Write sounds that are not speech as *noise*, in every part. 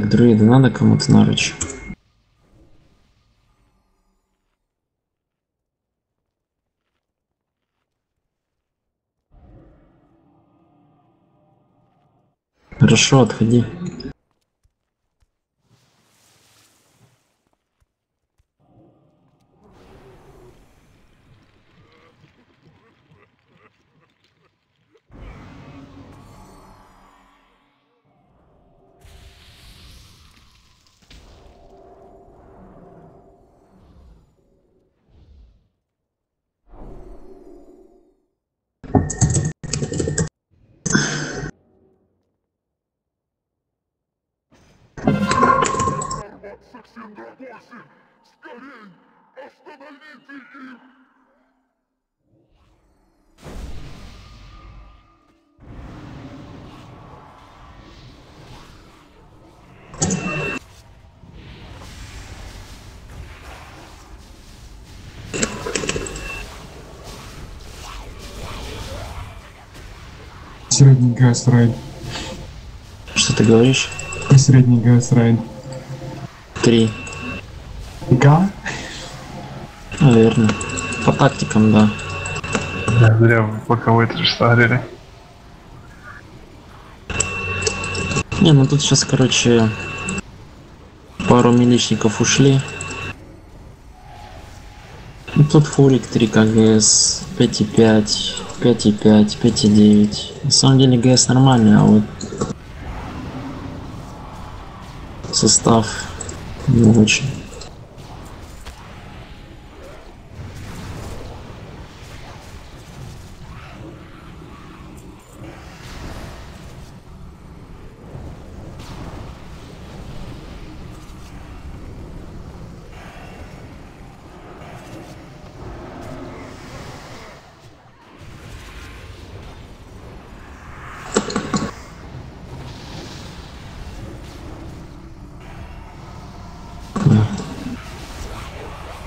Так, друиды, надо кому-то наруч. Хорошо, отходи. Совсем дракоси! Скорей! Остановите их! Средний газ. Что ты говоришь? Средний газ. Три. Га? Наверное. По тактикам, да. Да, зря вы пока вы это же согрели. Не, ну тут сейчас, короче, пару миличников ушли. Ну, тут фурик 3 КГС, 5,5, 5,5, 5,9. На самом деле ГС нормальный, а вот состав не очень.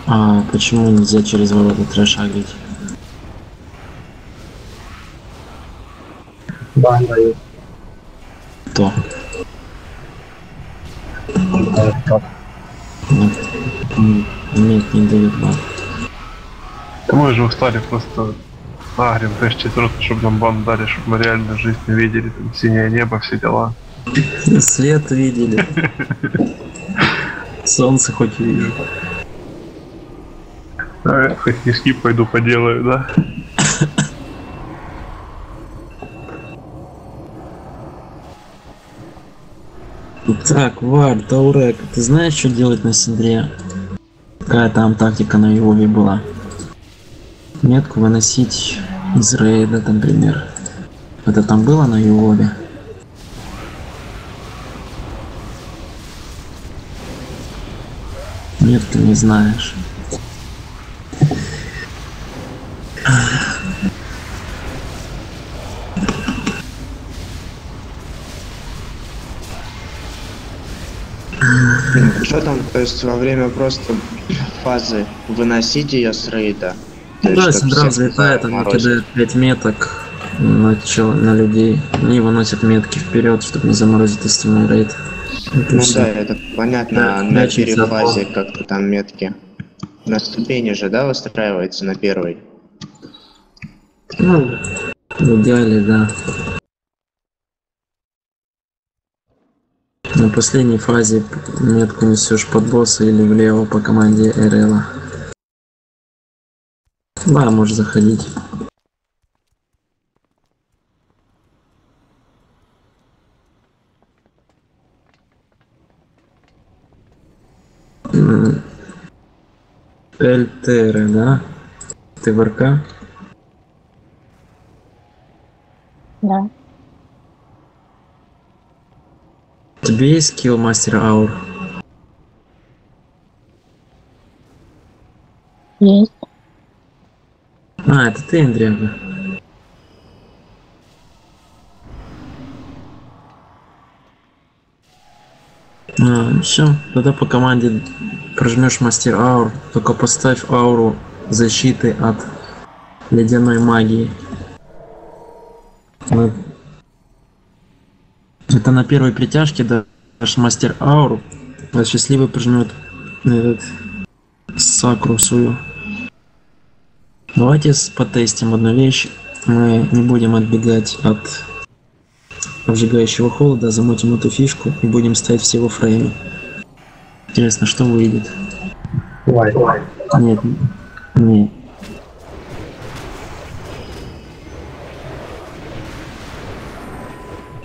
А почему нельзя через ворота трэш агрить? Бан дают. Кто? Ну, м, Нет, не дают бан. Да мы же устали просто агрим трэш четвертый, чтобы нам бан дали, чтобы мы реально жизнь видели, там синее небо, все дела. Свет видели. *laughs* Солнце хоть видел. А я хоть не скип пойду поделаю, да? Так, Валь, Таурек, ты знаешь, что делать на Синдре? Какая там тактика на Иове была? Метку выносить из рейда, например. Это там было на Иове? Нет, ты не знаешь. Что там, то есть во время просто фазы выносить ее с рейда? Ну да, Синдрам всех залетает, он кидает 5 меток на, чел- на людей. Они выносят метки вперед, чтобы не заморозить остальной рейд. Ну да, это понятно, Да, на значит, перефазе как-то там метки. На ступени же, да, выстраивается на первой? Ну, в идеале, да. На последней фазе метку несешь под босса или влево по команде РЛ. Да, можешь заходить. ЛТР, да? Ты в РК? Да. У тебя есть скилл мастер аур? Есть. А, это ты, Андряга. А, все, тогда по команде прожмешь мастер аур, только поставь ауру защиты от ледяной магии. Это на первой притяжке, да, ваш мастер ауру, ваш счастливый прижмет этот сакру свою. Давайте потестим одну вещь. Мы не будем отбегать от обжигающего холода, замутим эту фишку и будем стоять все во фрейме. Интересно, что выйдет? Давай. Нет, нет.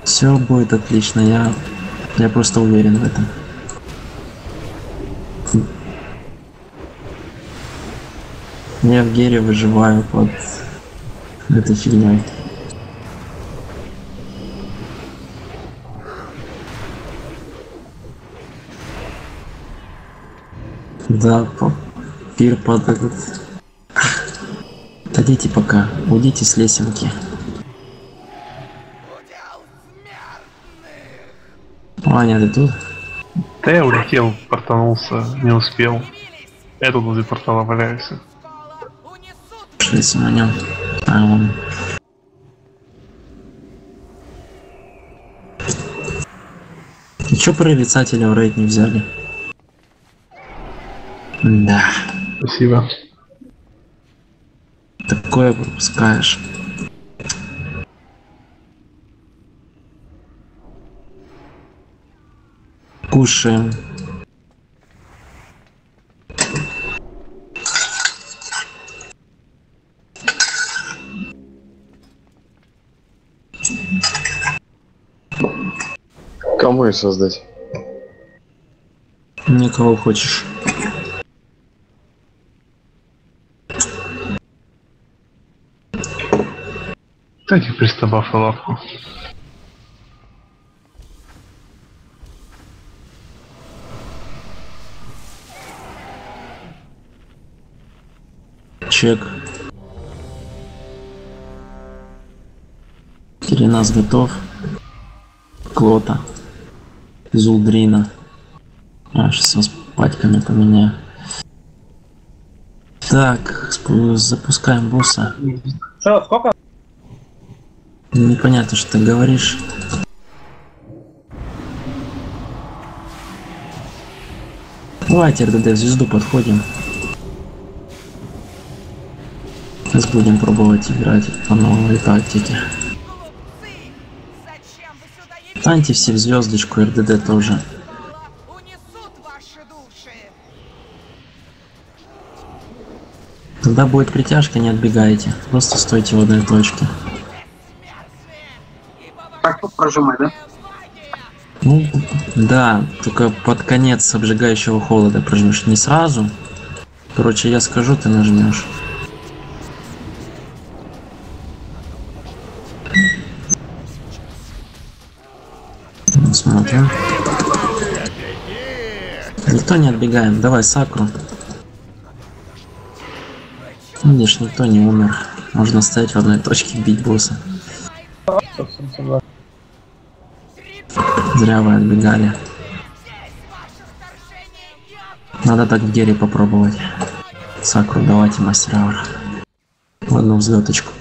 Все будет отлично, я, я просто уверен в этом. Я в Гере выживаю под этой фигней. Да, пир под этот... Дадите пока, уйдите с лесенки. Ваня, ты тут? Да я улетел, портанулся, не успел. Я тут возле портала валяюсь. Шлись на нем. А, вон. И чё прорицателя в рейд не взяли? Да, Спасибо. такое пропускаешь. Кушаем. Кому ее создать? Мне кого хочешь. Дайте пристабаф и лапку. Чек. Киринас готов. Клота. Зулдрина. А, сейчас с патьками поменяю. Так, запускаем босса. Что, сколько? Непонятно, что ты говоришь. Давайте РДД звезду подходим. Сейчас будем пробовать играть по новой тактике. Станьте все в звездочку, РДД тоже. Когда будет притяжка, не отбегайте. Просто стойте в одной точке. Прожимай, да? Ну, да, только под конец обжигающего холода прожмешь. Не сразу. Короче, я скажу, ты нажмешь. Смотрим. Никто не отбегаем. Давай, Сакру. Видишь, никто не умер. Можно стоять в одной точке, бить босса. Зря вы отбегали. Надо так в Гере попробовать. Сакру, давайте, мастер. В одну взлеточку.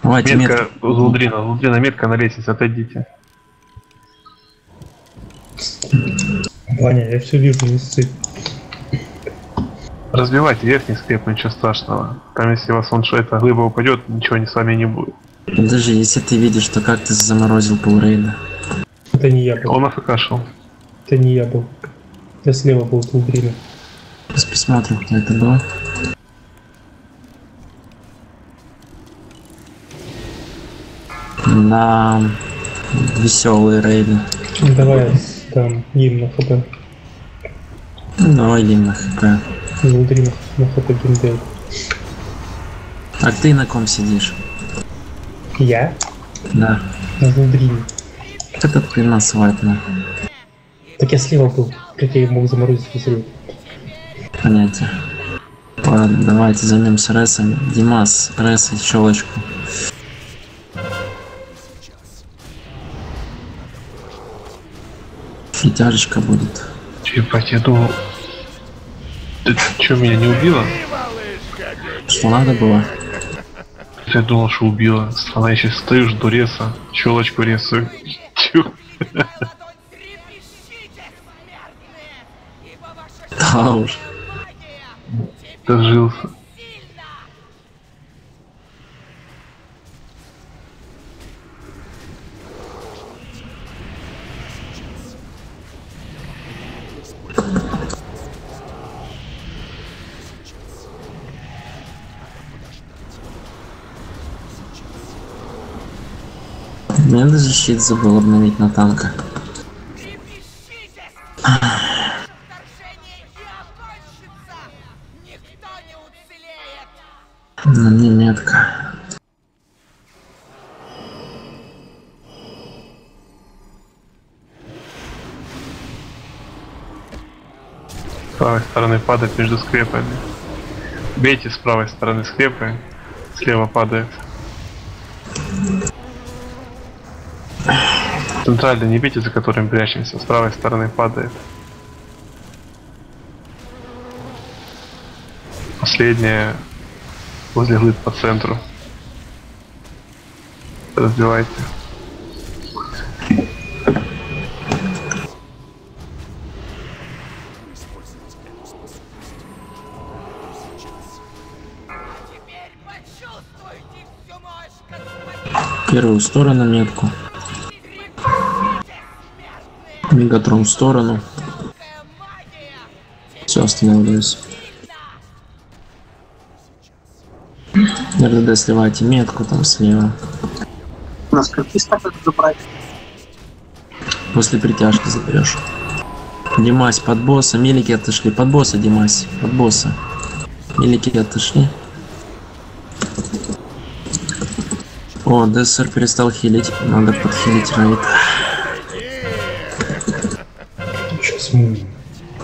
Давайте Метка, метку. Зулдрина, Зулдрина, метка на лестнице, отойдите. Ваня, я все вижу, не ссы. Разбивайте верхний склеп, ничего страшного. Там если у вас ваншота глыба упадет, ничего не с вами не будет. Даже если ты видишь, то как ты заморозил полрейда. Это не я был. Он афкашил. Это не я был. Я слева был Тулдрина. Сейчас посмотрим, кто это был. Да, веселые рейды. Давай я там им на хп. Ну, давай им на хп. Тулдрина на хп геймдейл. А ты на ком сидишь? Я? Да. На Тулдрине. Это ты нас вайпнул. Так я слева был. Как я мог заморозить взрыв? Понятие. Ладно, давайте займемся ресом. Димас, ресай щелочку. Фитяжечка будет. Ебать, я думал... Ты что, меня не убила? Что надо было? Я думал, что убила. Страна, я сейчас стою, жду реса. Щелочку рисую хочу. Да уж. Дожился. Щит забыл обновить на танка. На мне. С правой стороны падает между скрепами. Бейте с правой стороны скрепы, слева падает. Центрально не бейте, за которым прячемся, с правой стороны падает. Последняя возле глыб по центру. Разбивайте. Первую сторону метку. Мегатрон в сторону. Все, останавливаюсь. РДД сливайте метку там слева. У нас как забрать. После притяжки заберешь. Димась под босса. Мелики отошли. Под босса, Димась. Под босса. Мелики отошли. О, ДСР перестал хилить. Надо подхилить рейд.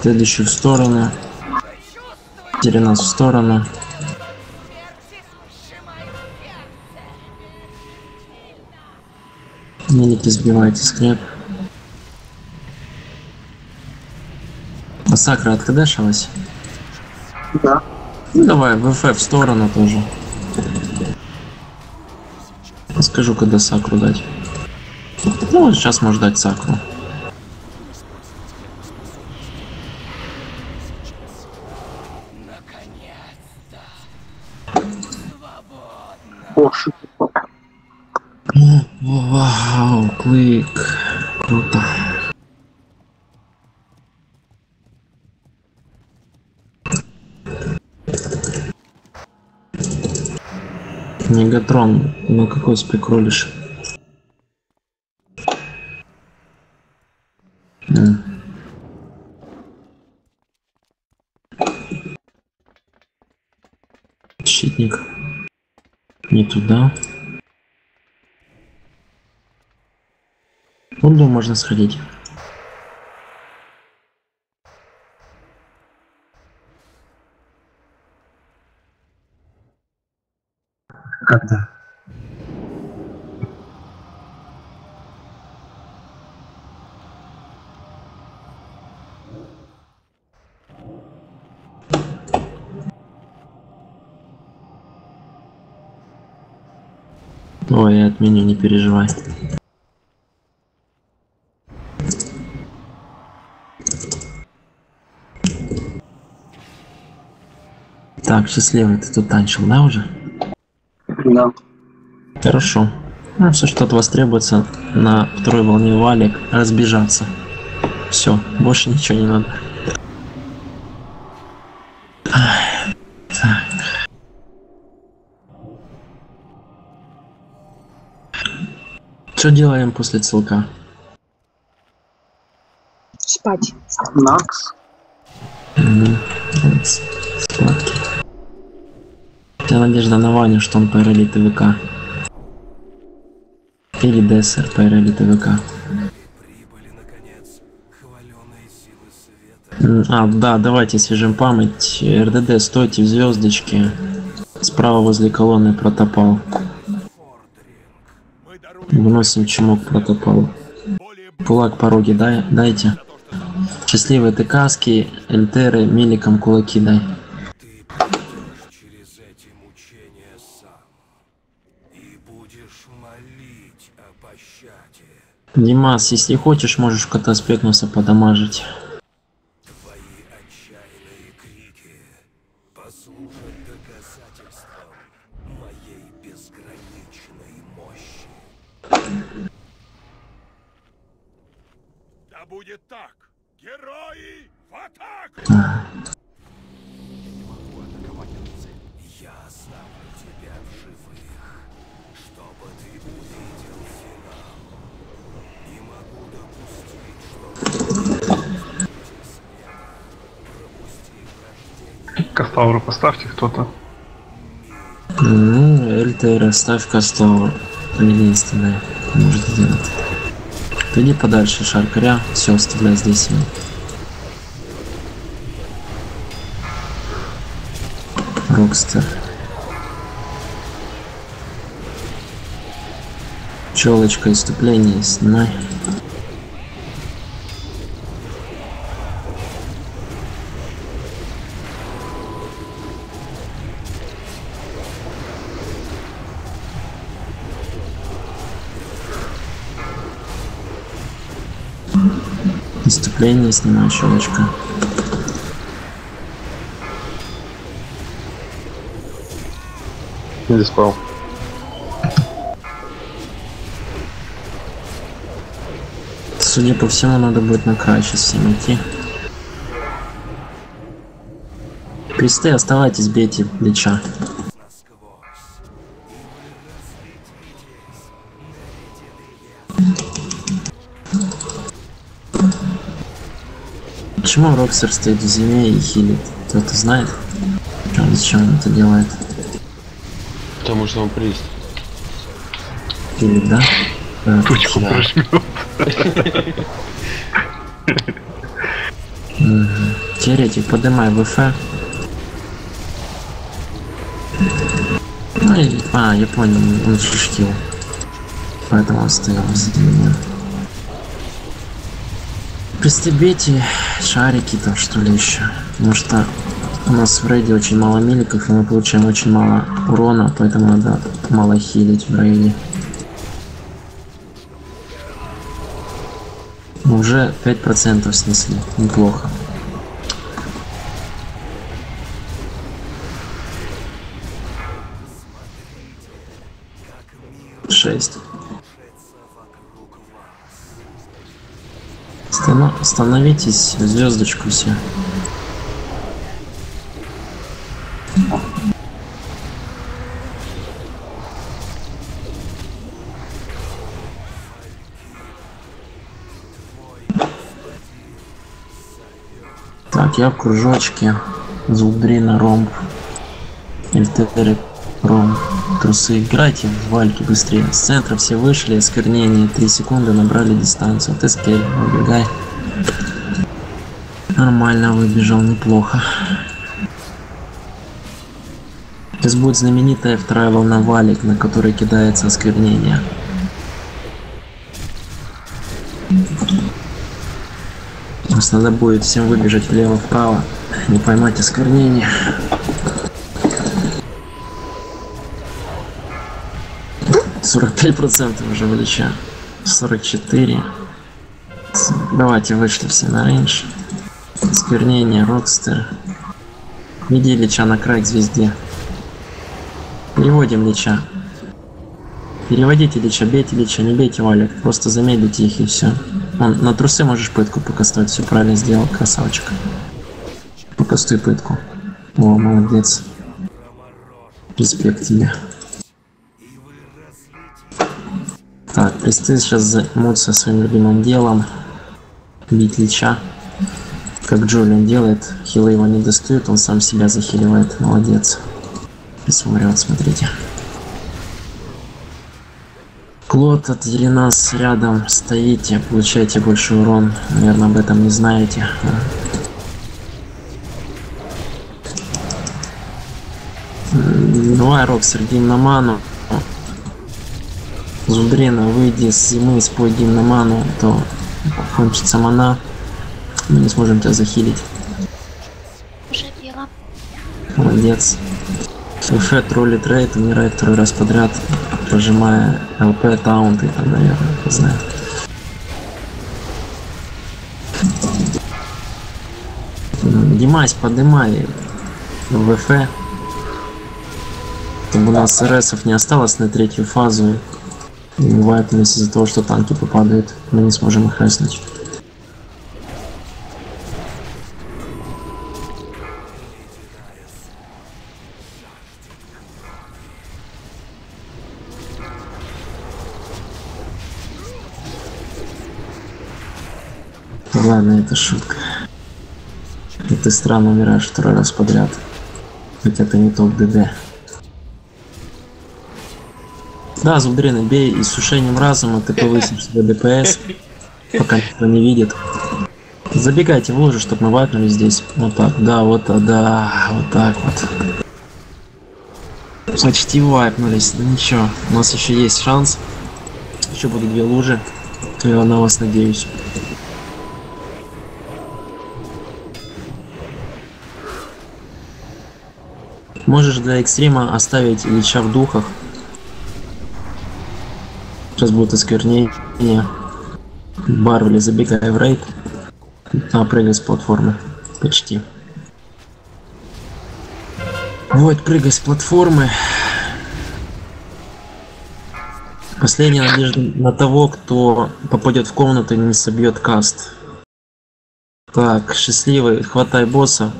Следующую в сторону. Теренас в сторону. Смерти сжимает сердце! Мелики сбивайте скреп. А Сакра откадешилась? Да. Ну давай, ВФ в сторону тоже. Скажу, когда Сакру дать. Ну, сейчас можешь дать Сакру. Мегатрон, на какой спек ролишь? М. Щитник. Не туда. Дом можно сходить. Когда? Ой, я отменю, не переживай. Так, счастливый, ты тут танчил, да, уже? Да. Хорошо. Ну, все, что от вас требуется на второй волне валик, разбежаться. Все, больше ничего не надо. Так. Что делаем после целка? Спать. Накс. Молодец. Сладкий. Тебя надежда на Ваню, что он ПРЛ ТВК. Или ДСР ПРЛ ТВК. М, А, да, давайте свяжем память. РДД, стойте в звездочке. Справа возле колонны протопал. Выносим чумок протопал. Кулак пороги дай, дайте. Счастливые ты каски, эльтеры, миликом кулаки дай. через эти мучения сам. И будешь молить о пощаде. Димас, если хочешь, можешь кота спекнуса подамажить. Да будет так! Герои в атаку! Кастауру поставьте кто-то. Ну, Эльтер, ставь Кастову. Единственное, может сделать. Иди подальше, шаркаря. Все, оставляй здесь его. Рокстер. Челочка иступление снимай. Иступление снимай, щелочка. Не диспал. Судя по всему, надо будет на край сейчас всем идти. Кресты, оставайтесь, бейте плеча. Почему Роксер стоит в зиме и хилит? Кто-то знает? Чё- Зачем он это делает? Потому что он прист. Хилит, да? Да. Тучку прожмет. Теоретик, поднимай ВФ. Ну, и- а, я понял, он шишкил. Поэтому он стоял за меня. Пристебите шарики там что ли еще. Потому что у нас в рейде очень мало миликов, и мы получаем очень мало урона, поэтому надо мало хилить в рейде. Уже 5% снесли. Неплохо. Шесть. Стано- Становитесь в звездочку все. Так, я в кружочке. Зубдрина, ромб. Эльтерик, ромб. Трусы. Играйте в вальки быстрее. С центра все вышли, осквернение. 3 секунды набрали дистанцию. Ты скель, выбегай. Нормально выбежал, неплохо. Сейчас будет знаменитая вторая волна валик, на которой кидается осквернение. Просто надо будет всем выбежать влево-вправо, не поймать осквернение. Сорок пять процентов уже вылеча. Сорок четыре. Давайте вышли все на range. Осквернение, Рокстер. Веди Лича на край к звезде. Переводим Лича. Переводите Лича, бейте Лича, не бейте Валик. Просто замедлите их и все. Он, на трусы можешь пытку покастовать, все правильно сделал, красавчик. Покастуй пытку. О, молодец. Респект тебе. Так, присты сейчас займутся своим любимым делом. Бить Лича. Как Джолиан делает, хилы его не достают, он сам себя захиливает. Молодец. Сейчас умрет, смотрите. Клод от Еленас рядом стоите, получаете больше урон. Наверное, об этом не знаете. Давай, Роксер, гимн на ману. Зубрина, выйди с зимы, спой гимн на ману, то кончится мана. Мы не сможем тебя захилить. Дело. Молодец. УФ троллит рейд, умирает второй раз подряд, прожимая ЛП, таунты, там, наверное, не знаю. Димась, подымай. в ВФ. Чтобы у нас РСов не осталось на третью фазу. Не вайпнулись из-за того, что танки попадают. Мы не сможем их реснуть. Ладно, это шутка. Ты странно умираешь второй раз подряд. Хотя ты не топ ДД. Да, Зубдрина, бей и сушением разума ты повысишь свой ДПС, пока никто не видит. Забегайте в лужу, чтобы мы вайпнули здесь. Вот так, да, вот, да, вот так вот. Почти вайпнулись, ну ничего, у нас еще есть шанс. Еще будут две лужи. Я на вас надеюсь. Можешь для экстрима оставить Ильича в духах. Сейчас будет осквернение. Барвали, забегай в рейд. А, прыгай с платформы. Почти. Вот, прыгай с платформы. Последняя надежда на того, кто попадет в комнату и не собьет каст. Так, счастливый, хватай босса.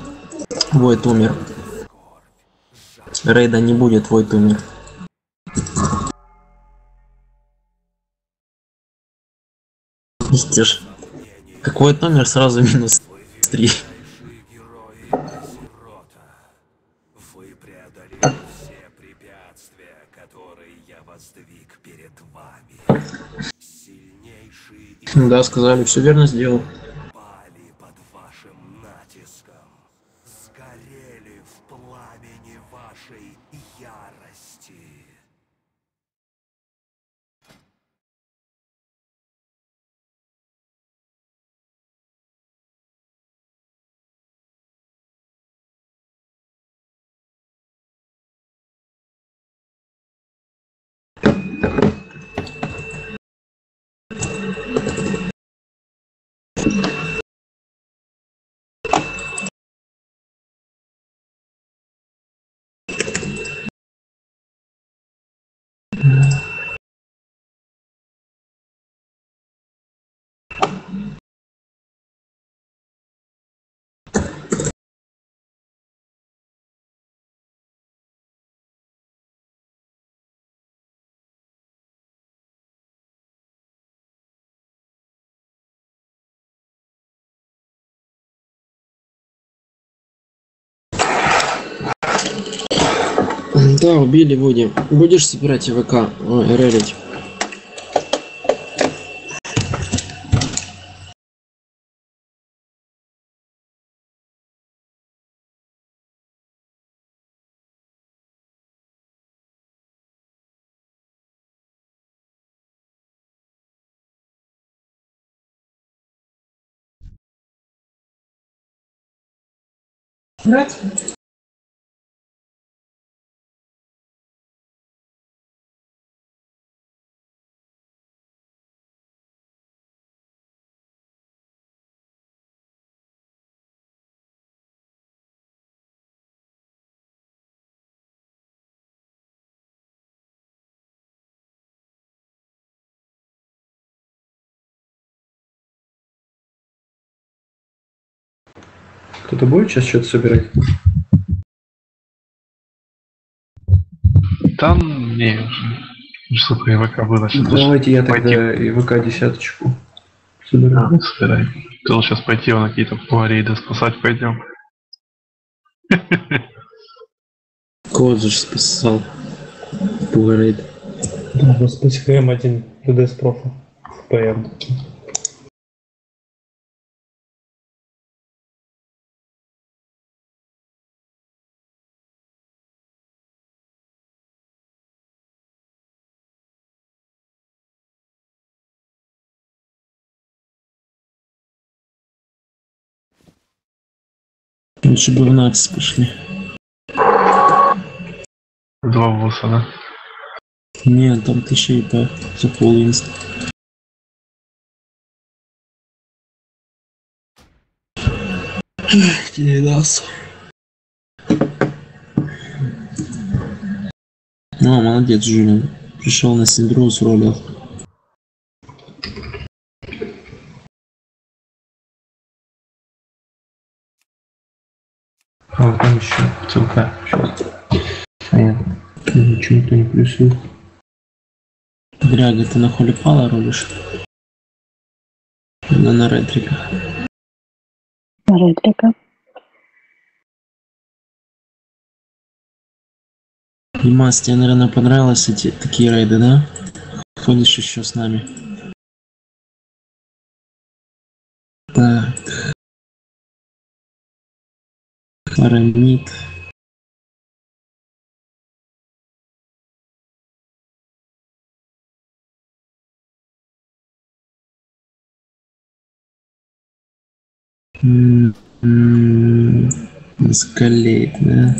Войт умер. Рейда не будет, Войт умер. Видишь? Какой номер сразу минус 3. герои Азерота. Вы преодолели все препятствия, которые я воздвиг перед вами. Сильнейшие и Да, сказали, все верно сделал. пали под вашим натиском. Сгорели в пламени вашей ярости. Да, убили Вуди. Будешь собирать АВК? Ой, рерить. Кто-то будет сейчас что-то собирать? Там не уже. Сука, ИВК выносит. Давайте я Пойти. тогда ИВК десяточку А, собираю. ну, собирай. Ты вот сейчас пойти на какие-то рейды спасать пойдем. *laughs* Кого же спасал? Пугарейд. Да, господи, ХМ1 ДДС профа. ПМ. Лучше бы в НАЦИС пошли. Два вуса, да? Нет, там тысяча ИП за полвинст. Телегаз. Ну, молодец, Джулиан. Пришел на синдром с ролях. А вот там еще целка. Понятно. Ничего никто не плюсует. Дряга, ты на холипала ролишь? Да на ретриках. Реплика. Димас, тебе, наверное, понравились эти такие рейды, да? Ходишь еще с нами. М, Скалейт, да?